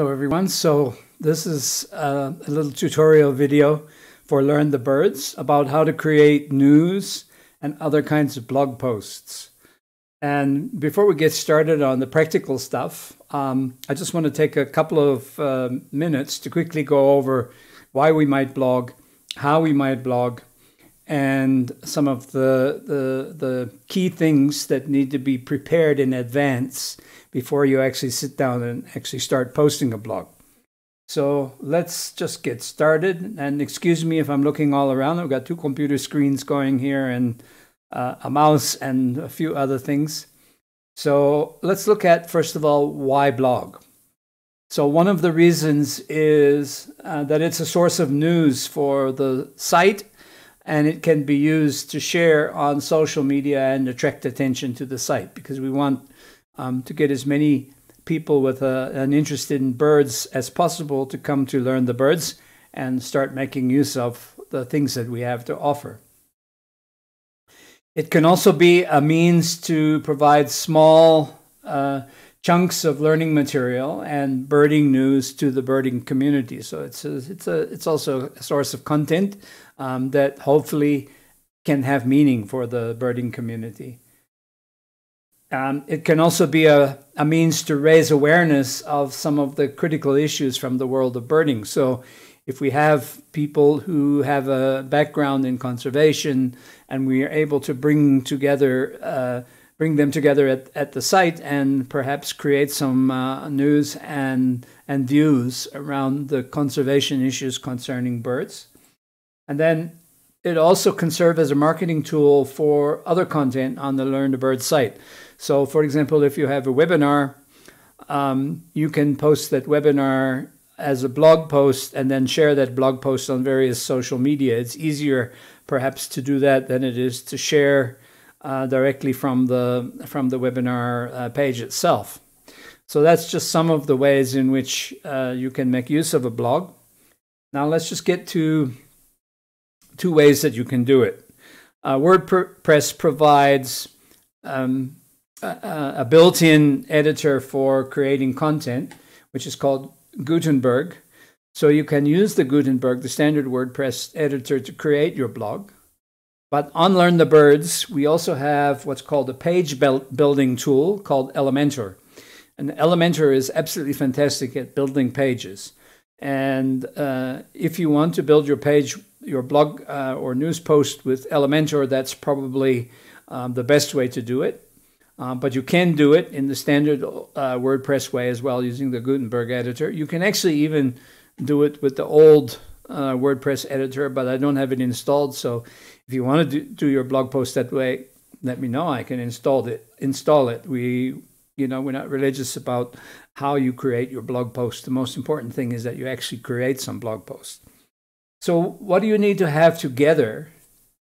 Hello everyone. So this is uh, a little tutorial video for Learn the Birds about how to create news and other kinds of blog posts. And before we get started on the practical stuff, um, I just want to take a couple of uh, minutes to quickly go over why we might blog, how we might blog, and some of the, the, the key things that need to be prepared in advance before you actually sit down and actually start posting a blog. So let's just get started. And excuse me if I'm looking all around. I've got two computer screens going here and uh, a mouse and a few other things. So let's look at, first of all, why blog? So one of the reasons is uh, that it's a source of news for the site and it can be used to share on social media and attract attention to the site because we want um, to get as many people with a, an interest in birds as possible to come to learn the birds and start making use of the things that we have to offer. It can also be a means to provide small uh, chunks of learning material and birding news to the birding community. So it's a, it's a it's also a source of content um, that hopefully can have meaning for the birding community. Um, it can also be a, a means to raise awareness of some of the critical issues from the world of birding. So, if we have people who have a background in conservation and we are able to bring together, uh, bring them together at, at the site and perhaps create some uh, news and, and views around the conservation issues concerning birds. And then it also can serve as a marketing tool for other content on the Learn to Bird site. So, for example, if you have a webinar, um, you can post that webinar as a blog post and then share that blog post on various social media. It's easier, perhaps, to do that than it is to share uh, directly from the from the webinar uh, page itself. So that's just some of the ways in which uh, you can make use of a blog. Now let's just get to two ways that you can do it. Uh, WordPress provides um, a, a built-in editor for creating content, which is called Gutenberg. So you can use the Gutenberg, the standard WordPress editor, to create your blog. But on Learn the Birds, we also have what's called a page building tool called Elementor. And Elementor is absolutely fantastic at building pages. And uh, if you want to build your page, your blog uh, or news post with Elementor, that's probably um, the best way to do it. Uh, but you can do it in the standard uh, WordPress way as well using the Gutenberg editor. You can actually even do it with the old uh, WordPress editor, but I don't have it installed. So if you want to do, do, your blog post that way, let me know. I can install it. Install it. We, you know, we're not religious about how you create your blog post. The most important thing is that you actually create some blog posts. So what do you need to have together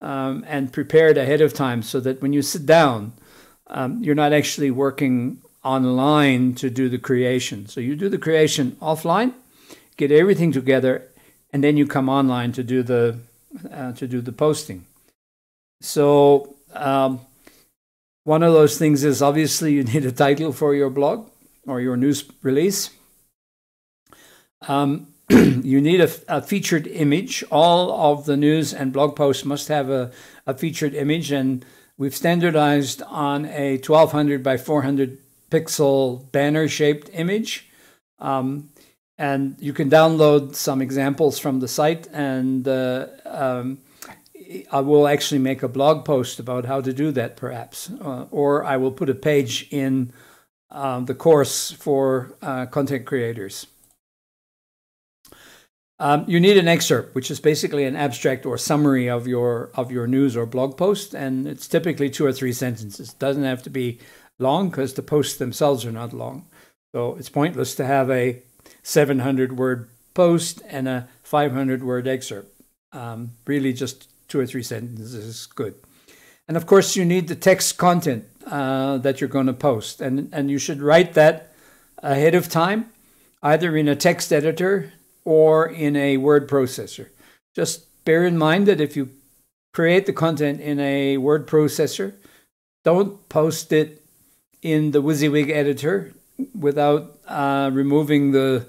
um, and prepared ahead of time so that when you sit down um, you're not actually working online to do the creation. So you do the creation offline, get everything together, and then you come online to do the uh, to do the posting. So um, one of those things is obviously you need a title for your blog or your news release. Um, you need a, a, featured image. All of the news and blog posts must have a, a featured image, and We've standardized on a 1200 by 400 pixel banner shaped image. Um, and you can download some examples from the site and uh, um, I will actually make a blog post about how to do that perhaps. Uh, or I will put a page in um, the course for uh, content creators. Um, you need an excerpt, which is basically an abstract or summary of your of your news or blog post, and it's typically two or three sentences. It doesn't have to be long because the posts themselves are not long. So it's pointless to have a 700 word post and a 500 word excerpt. Um, really, just two or three sentences is good. And of course, you need the text content uh, that you're going to post, and and you should write that ahead of time, either in a text editor or in a word processor. Just bear in mind that if you create the content in a word processor, don't post it in the WYSIWYG editor without uh, removing the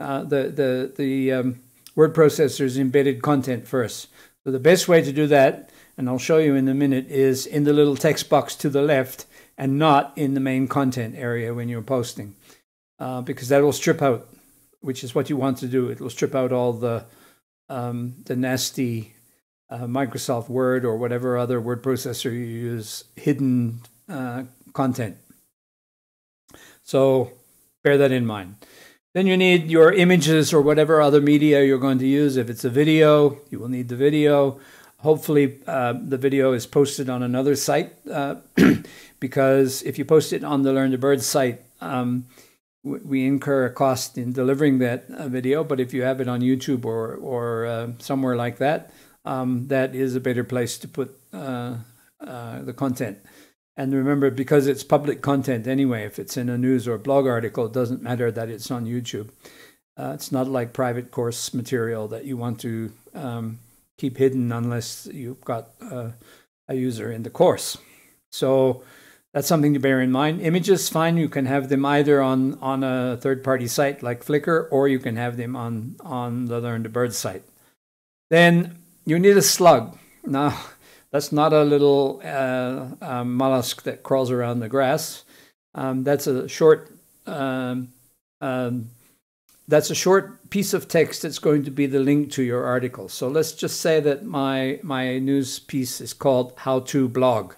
uh, the the the um, word processor's embedded content first. So the best way to do that, and I'll show you in a minute, is in the little text box to the left and not in the main content area when you're posting, uh, because that will strip out, which is what you want to do. It will strip out all the um, the nasty uh, Microsoft Word or whatever other word processor you use hidden uh, content. So bear that in mind. Then you need your images or whatever other media you're going to use. If it's a video, you will need the video. Hopefully, uh, the video is posted on another site uh, because if you post it on the Learn to Bird site, um, we incur a cost in delivering that uh, video. But if you have it on YouTube or or uh, somewhere like that, um, that is a better place to put uh, uh, the content. And remember, because it's public content anyway, if it's in a news or blog article, it doesn't matter that it's on YouTube. Uh, it's not like private course material that you want to um, keep hidden unless you've got uh, a user in the course. So that's something to bear in mind. Images, fine. You can have them either on, on a third-party site like Flickr, or you can have them on, on the Learn to Bird site. Then you need a slug. Now, that's not a little uh, mollusk that crawls around the grass. Um, that's a short. Um, um, that's a short piece of text that's going to be the link to your article. So let's just say that my my news piece is called "How to Blog."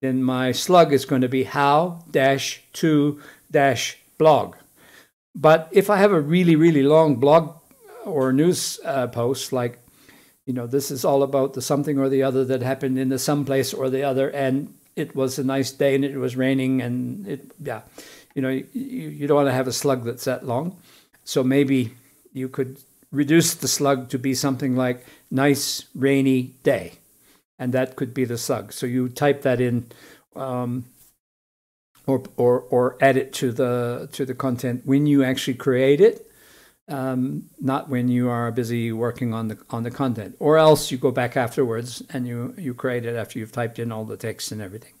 Then my slug is going to be "How dash to dash blog." But if I have a really really long blog or news uh, post like you know, this is all about the something or the other that happened in the someplace or the other, and it was a nice day and it was raining and it, yeah, you know, you, you don't want to have a slug that's that long. So maybe you could reduce the slug to be something like nice rainy day, and that could be the slug. So you type that in. Um, or, or, or add it to the to the content when you actually create it um, not when you are busy working on the on the content, or else you go back afterwards and you you create it after you've typed in all the text and everything.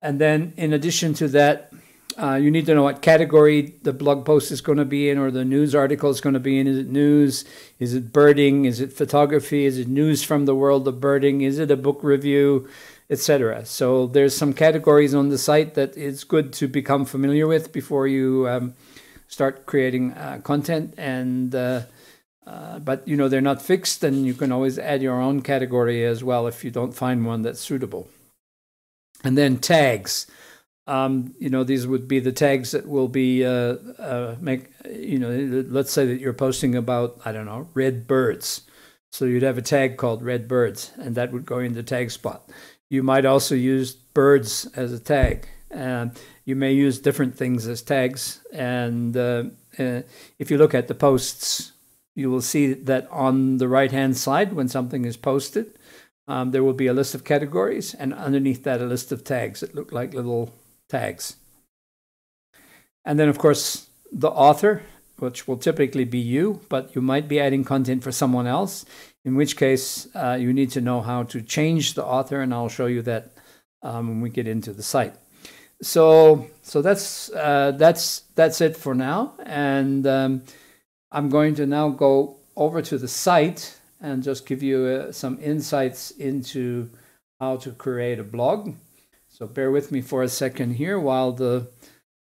And then, in addition to that, uh, you need to know what category the blog post is going to be in, or the news article is going to be in. Is it news? Is it birding? Is it photography? Is it news from the world of birding? Is it a book review? Etc. So there's some categories on the site that it's good to become familiar with before you um, start creating uh, content and uh, uh, but you know they're not fixed and you can always add your own category as well if you don't find one that's suitable and then tags um, you know these would be the tags that will be uh, uh, make you know let's say that you're posting about i don't know red birds so you'd have a tag called red birds and that would go in the tag spot you might also use birds as a tag um, you may use different things as tags. And uh, uh, if you look at the posts, you will see that on the right hand side, when something is posted, um, there will be a list of categories, and underneath that, a list of tags that look like little tags. And then, of course, the author, which will typically be you, but you might be adding content for someone else, in which case uh, you need to know how to change the author, and I'll show you that um, when we get into the site so so that's uh, that's that's it for now and um, i'm going to now go over to the site and just give you uh, some insights into how to create a blog so bear with me for a second here while the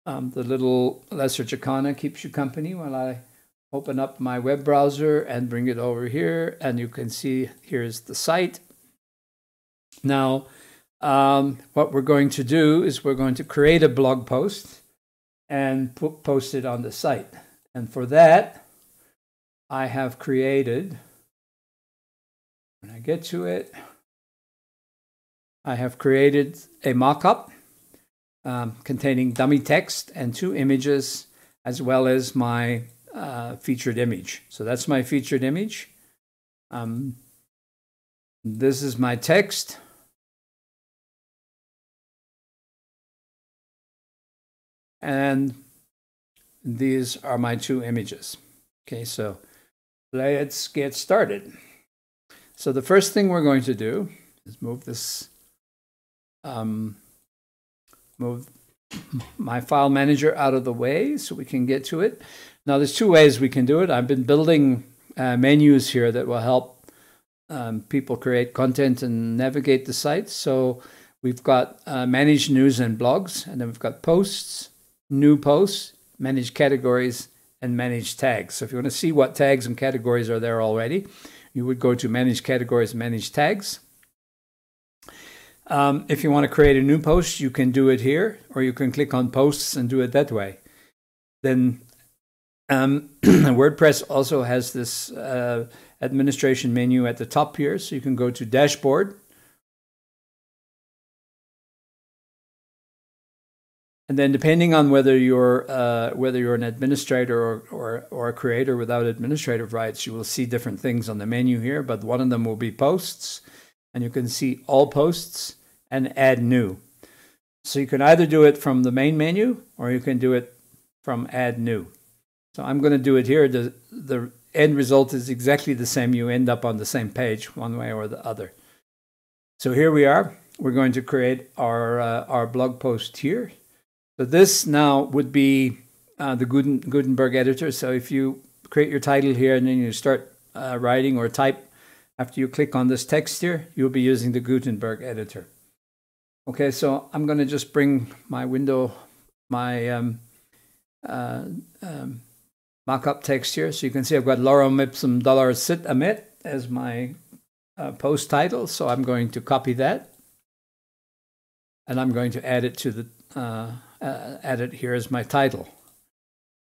um, the little lesser jacana keeps you company while i open up my web browser and bring it over here and you can see here's the site now um, what we're going to do is we're going to create a blog post and post it on the site. And for that, I have created, when I get to it, I have created a mock-up um, containing dummy text and two images, as well as my uh, featured image. So that's my featured image. Um, this is my text. And these are my two images. Okay, so let's get started. So the first thing we're going to do is move this, um, move my file manager out of the way so we can get to it. Now, there's two ways we can do it. I've been building uh, menus here that will help um, people create content and navigate the site. So we've got uh, manage news and blogs, and then we've got posts, new posts, manage categories, and manage tags. So if you want to see what tags and categories are there already, you would go to manage categories, manage tags. Um, if you want to create a new post, you can do it here, or you can click on posts and do it that way. Then um, WordPress also has this uh, administration menu at the top here, so you can go to dashboard. And then depending on whether you're uh, whether you're an administrator or, or, or a creator without administrative rights, you will see different things on the menu here, but one of them will be posts, and you can see all posts and add new. So you can either do it from the main menu or you can do it from add new. So I'm going to do it here. The, the end result is exactly the same. You end up on the same page one way or the other. So here we are. We're going to create our, uh, our blog post here. So this now would be uh, the Guten, Gutenberg editor. So if you create your title here and then you start uh, writing or type, after you click on this text here, you'll be using the Gutenberg editor. Okay, so I'm going to just bring my window, my um, uh, um, mock-up text here. So you can see I've got lorem ipsum dolor sit amet as my uh, post title. So I'm going to copy that. And I'm going to add it to the, uh, uh, add it here as my title.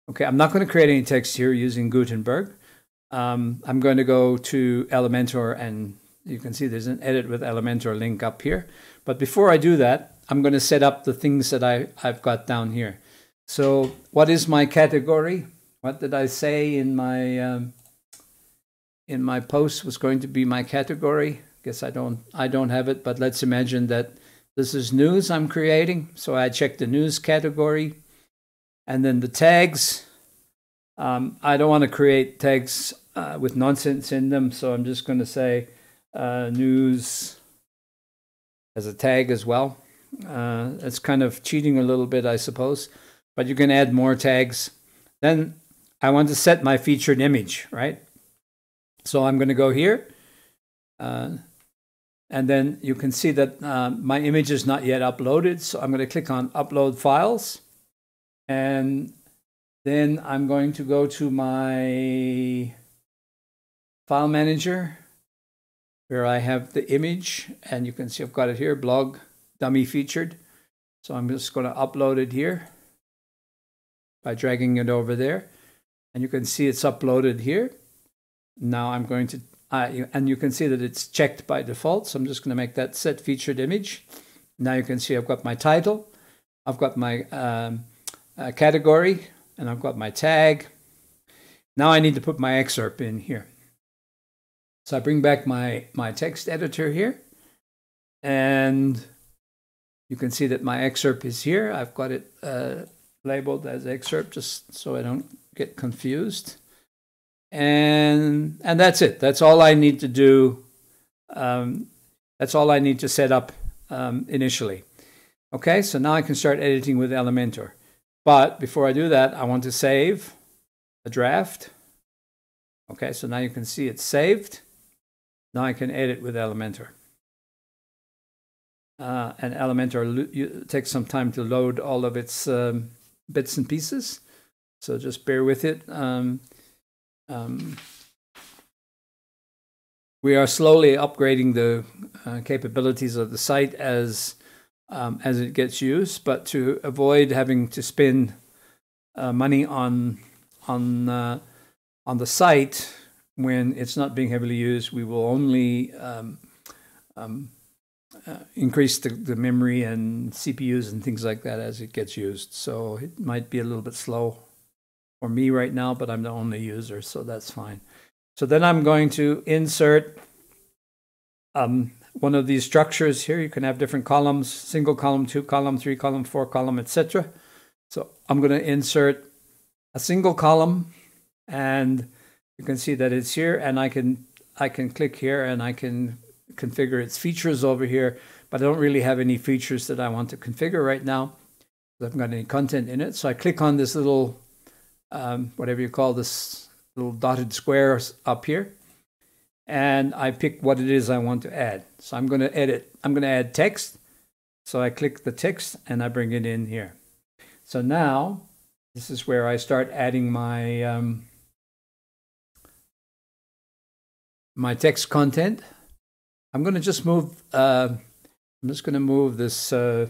Okay, I'm not going to create any text here using Gutenberg. Um, I'm going to go to Elementor and you can see there's an edit with Elementor link up here. But before I do that, I'm going to set up the things that I, I've got down here. So what is my category? What did I say in my um, in my post was going to be my category? Guess I don't I don't have it, but let's imagine that this is news I'm creating. So I check the news category, and then the tags. Um, I don't want to create tags uh, with nonsense in them, so I'm just going to say uh, news as a tag as well. Uh, it's kind of cheating a little bit, I suppose, but you can add more tags. Then I want to set my featured image, right? So I'm going to go here. Uh, and then you can see that uh, my image is not yet uploaded. So I'm going to click on upload files. And then I'm going to go to my file manager where I have the image and you can see I've got it here, blog dummy featured. So I'm just going to upload it here by dragging it over there. And you can see it's uploaded here. Now I'm going to, uh, and you can see that it's checked by default. So I'm just going to make that set featured image. Now you can see I've got my title, I've got my um, uh, category, and I've got my tag. Now I need to put my excerpt in here. So I bring back my, my text editor here and you can see that my excerpt is here. I've got it uh, labeled as excerpt just so I don't get confused. And, and that's it. That's all I need to do. Um, that's all I need to set up um, initially. Okay, so now I can start editing with Elementor. But before I do that, I want to save a draft. Okay, so now you can see it's saved. Now I can edit with Elementor. Uh, and Elementor takes some time to load all of its um, bits and pieces. So just bear with it. Um, um, we are slowly upgrading the uh, capabilities of the site as um, as it gets used, but to avoid having to spend uh, money on on uh, on the site, when it's not being heavily used, we will only um, um, uh, increase the, the memory and CPUs and things like that as it gets used. So it might be a little bit slow for me right now, but I'm the only user, so that's fine. So then I'm going to insert um, one of these structures here. You can have different columns, single column, two column, three column, four column, etc. So I'm going to insert a single column and you can see that it's here and I can I can click here and I can configure its features over here, but I don't really have any features that I want to configure right now. I haven't got any content in it. So I click on this little, um, whatever you call this little dotted square up here. And I pick what it is I want to add. So I'm going to edit. I'm going to add text. So I click the text and I bring it in here. So now this is where I start adding my um, my text content. I'm going to just move. Uh, I'm just going to move this uh,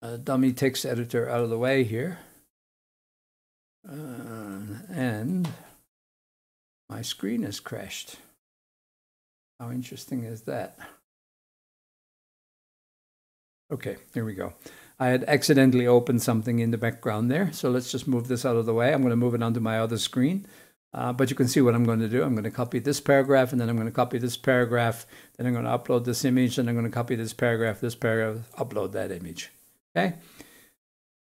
uh, dummy text editor out of the way here, uh, and my screen has crashed. How interesting is that? Okay, here we go. I had accidentally opened something in the background there. So let's just move this out of the way. I'm going to move it onto my other screen. Uh, but you can see what I'm going to do. I'm going to copy this paragraph, and then I'm going to copy this paragraph. Then I'm going to upload this image, and I'm going to copy this paragraph, this paragraph, upload that image. Okay?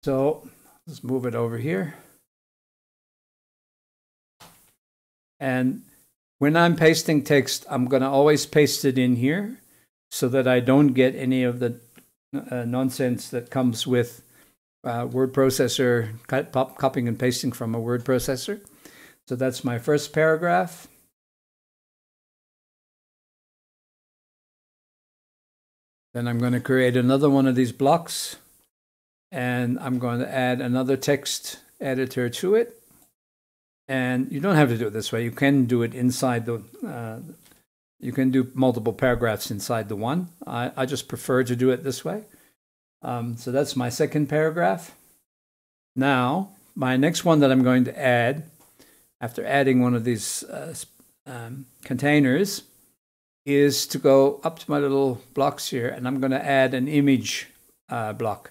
So let's move it over here. And when I'm pasting text, I'm going to always paste it in here so that I don't get any of the uh, nonsense that comes with uh, word processor, copying and pasting from a word processor. So that's my first paragraph. Then I'm going to create another one of these blocks and I'm going to add another text editor to it. And you don't have to do it this way. You can do it inside the, uh, you can do multiple paragraphs inside the one. I, I just prefer to do it this way. Um, so that's my second paragraph. Now, my next one that I'm going to add, after adding one of these uh, um, containers, is to go up to my little blocks here, and I'm going to add an image uh, block.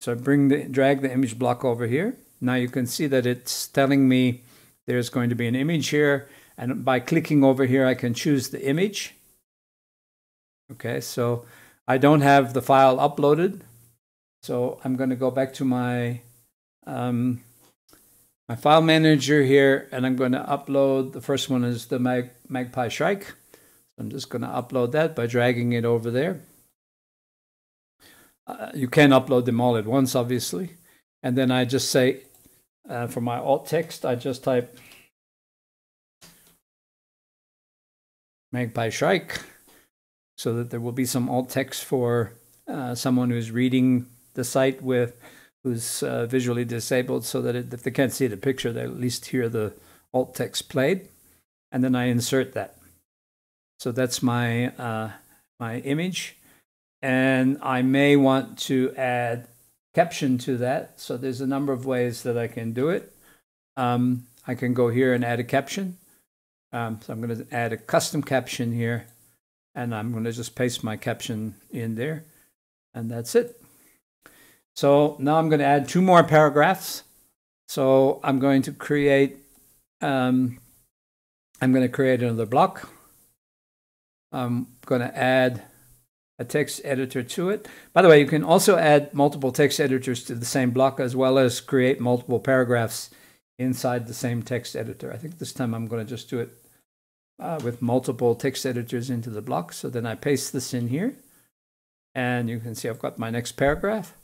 So bring the, drag the image block over here. Now you can see that it's telling me there's going to be an image here, and by clicking over here, I can choose the image. Okay, so I don't have the file uploaded, so I'm going to go back to my um, my file manager here, and I'm going to upload. The first one is the Mag Magpie Shrike. So I'm just going to upload that by dragging it over there. Uh, you can upload them all at once, obviously. And then I just say, uh, for my alt text, I just type Magpie Shrike so that there will be some alt text for uh, someone who's reading the site with who's uh, visually disabled so that it, if they can't see the picture, they at least hear the alt text played. And then I insert that. So that's my, uh, my image. And I may want to add caption to that. So there's a number of ways that I can do it. Um, I can go here and add a caption. Um, so I'm going to add a custom caption here. And I'm going to just paste my caption in there. And that's it. So now I'm going to add two more paragraphs. So I'm going to create, um, I'm going to create another block. I'm going to add a text editor to it. By the way, you can also add multiple text editors to the same block as well as create multiple paragraphs inside the same text editor. I think this time I'm going to just do it uh, with multiple text editors into the block. So then I paste this in here and you can see I've got my next paragraph.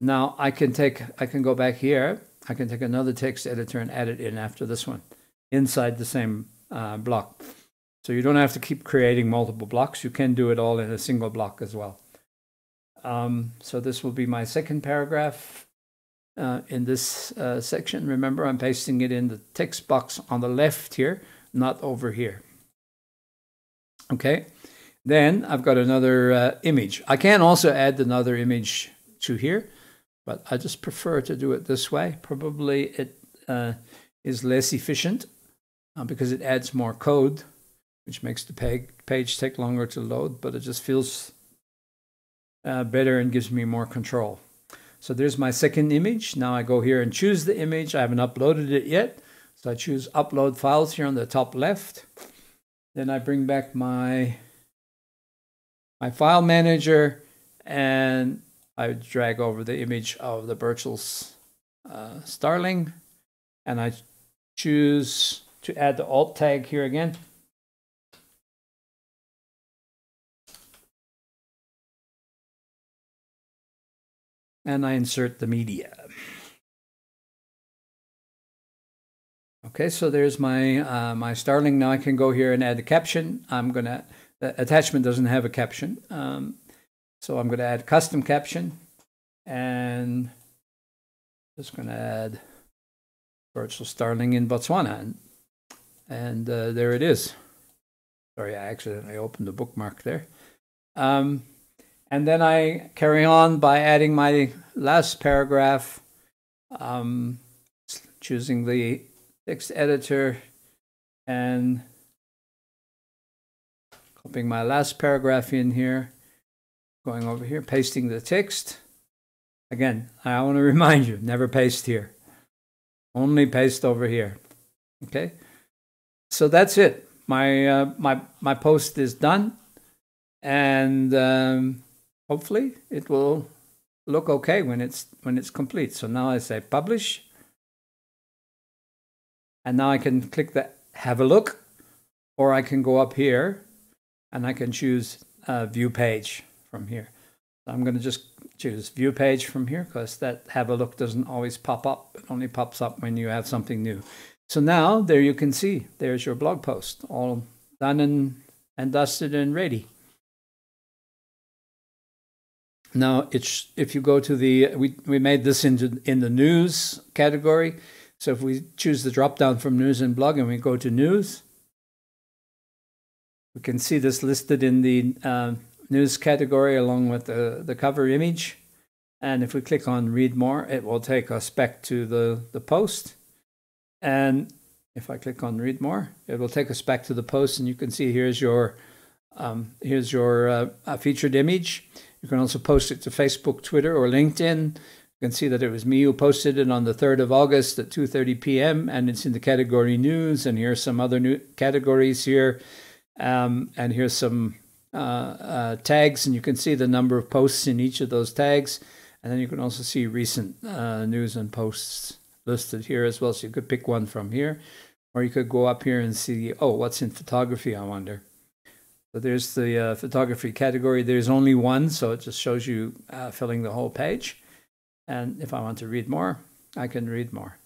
Now I can take, I can go back here. I can take another text editor and add it in after this one inside the same uh, block. So you don't have to keep creating multiple blocks. You can do it all in a single block as well. Um, so this will be my second paragraph uh, in this uh, section. Remember, I'm pasting it in the text box on the left here, not over here. Okay, then I've got another uh, image. I can also add another image to here but I just prefer to do it this way. Probably it uh, is less efficient uh, because it adds more code, which makes the page, take longer to load, but it just feels uh, better and gives me more control. So there's my second image. Now I go here and choose the image. I haven't uploaded it yet. So I choose upload files here on the top left. Then I bring back my, my file manager and I would drag over the image of the Burchell's uh, Starling and I choose to add the alt tag here again. and I insert the media. Okay, so there's my uh, my Starling. Now I can go here and add a caption. I'm gonna the attachment doesn't have a caption, um, so I'm gonna add custom caption, and just gonna add Burchell's Starling in Botswana, and, and uh, there it is. Sorry, I accidentally opened the bookmark there. Um, and then I carry on by adding my last paragraph, um, choosing the text editor and copying my last paragraph in here, going over here, pasting the text. Again, I want to remind you, never paste here. Only paste over here. Okay? So that's it. My, uh, my, my post is done. And um, hopefully it will look okay when it's, when it's complete. So now I say publish. And now I can click the have a look. Or I can go up here and I can choose uh, view page from here. I'm going to just choose view page from here because that have a look doesn't always pop up. It only pops up when you have something new. So now there you can see, there's your blog post all done and, and dusted and ready. Now, it's if you go to the, we, we made this into in the news category. So if we choose the drop down from news and blog and we go to news, we can see this listed in the uh, news category along with the, the cover image. And if we click on read more, it will take us back to the, the post. And if I click on read more, it will take us back to the post and you can see here's your, um, here's your uh, featured image. You can also post it to Facebook, Twitter, or LinkedIn. You can see that it was me who posted it on the 3rd of August at 2.30 p.m. and it's in the category news. And here's some other new categories here. Um, and here's some uh, uh, tags, and you can see the number of posts in each of those tags. And then you can also see recent uh, news and posts listed here as well. So you could pick one from here, or you could go up here and see, oh, what's in photography, I wonder. So there's the uh, photography category. There's only one, so it just shows you uh, filling the whole page. And if I want to read more, I can read more.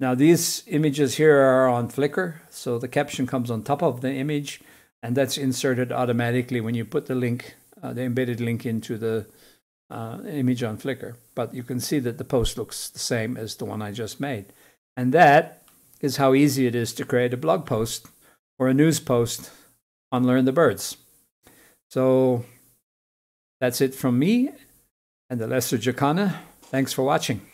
Now these images here are on Flickr, so the caption comes on top of the image and that's inserted automatically when you put the link, uh, the embedded link into the uh, image on Flickr. But you can see that the post looks the same as the one I just made. And that is how easy it is to create a blog post or a news post on Learn the Birds. So that's it from me and the Lesser Jacana. Thanks for watching.